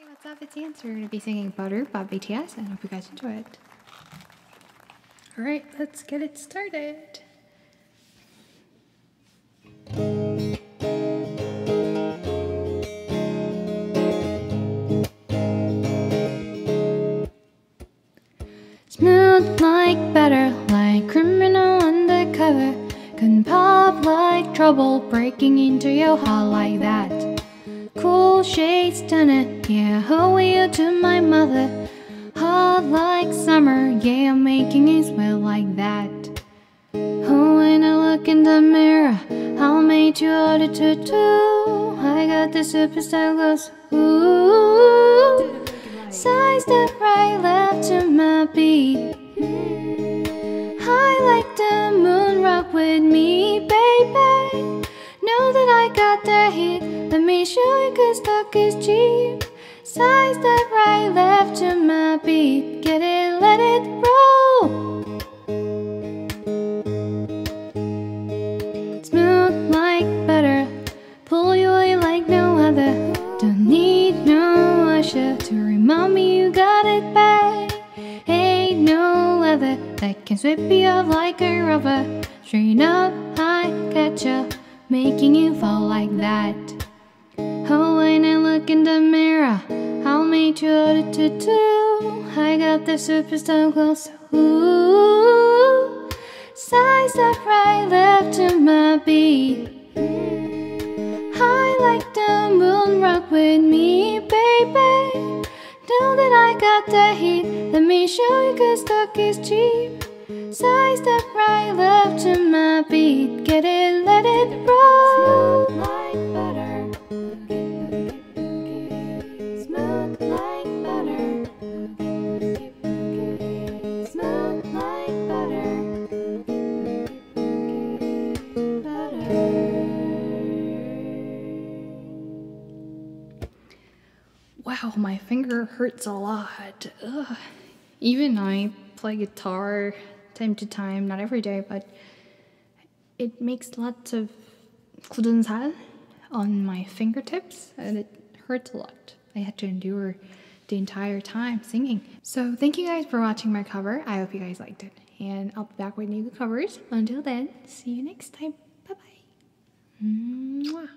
Hey, what's up? It's Answer. We're going to be singing Butter by BTS, and I hope you guys enjoy it. Alright, let's get it started. Smooth like butter, like criminal undercover. Can pop like trouble, breaking into your heart like that. Cool shades it, yeah, are you to my mother? Hot like summer, yeah, I'm making it sweat like that. Oh, when I look in the mirror, I'll make you all the tutu. I got the superstar glows, ooh. Size that right left to my beat. I like the moon rock with me, baby. The heat. Let me show you cause talk is cheap. Size that right left to my beat. Get it, let it roll. Smooth like butter. Pull you away like no other. Don't need no usher to remind me you got it back. Ain't no leather that can sweep you off like a rubber. Straight up, I gotcha, making you fall like that. Oh, when I look in the mirror, I'll make you all the tutu. I got the superstar clothes, ooh. Size up right left to my beat. I like the moon rock with me, baby. Know that I got the heat. Let me show you cause talk is cheap. Size up right left to my beat. Get it, let it roll. Wow, my finger hurts a lot. Ugh. Even I play guitar time to time, not every day, but it makes lots of on my fingertips and it hurts a lot. I had to endure the entire time singing. So thank you guys for watching my cover. I hope you guys liked it. And I'll be back with new covers. Until then, see you next time. Bye bye. Mwah.